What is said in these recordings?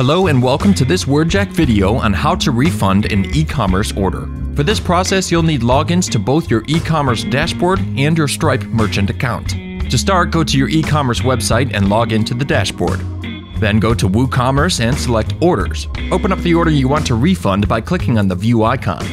Hello and welcome to this WordJack video on how to refund an e-commerce order. For this process, you'll need logins to both your e-commerce dashboard and your Stripe merchant account. To start, go to your e-commerce website and log into the dashboard. Then go to WooCommerce and select Orders. Open up the order you want to refund by clicking on the View icon.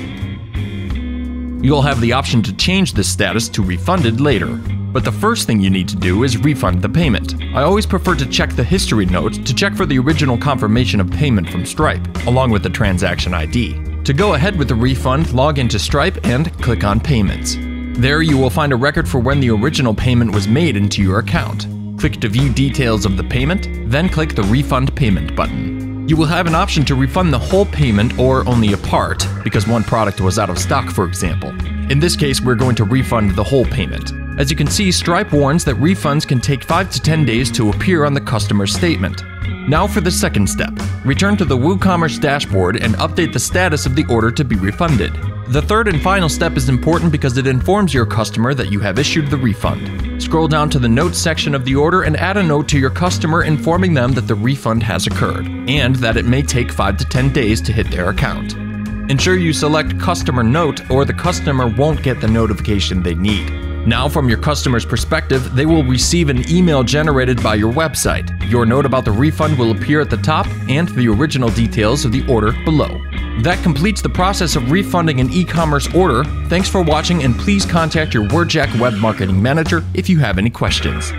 You'll have the option to change this status to Refunded later. But the first thing you need to do is refund the payment. I always prefer to check the history note to check for the original confirmation of payment from Stripe, along with the transaction ID. To go ahead with the refund, log into Stripe and click on Payments. There you will find a record for when the original payment was made into your account. Click to view details of the payment, then click the Refund Payment button. You will have an option to refund the whole payment or only a part, because one product was out of stock, for example. In this case, we're going to refund the whole payment. As you can see, Stripe warns that refunds can take 5 to 10 days to appear on the customer's statement. Now for the second step. Return to the WooCommerce dashboard and update the status of the order to be refunded. The third and final step is important because it informs your customer that you have issued the refund. Scroll down to the notes section of the order and add a note to your customer informing them that the refund has occurred, and that it may take 5 to 10 days to hit their account. Ensure you select Customer Note or the customer won't get the notification they need. Now, from your customer's perspective, they will receive an email generated by your website. Your note about the refund will appear at the top and the original details of the order below. That completes the process of refunding an e commerce order. Thanks for watching, and please contact your WordJack web marketing manager if you have any questions.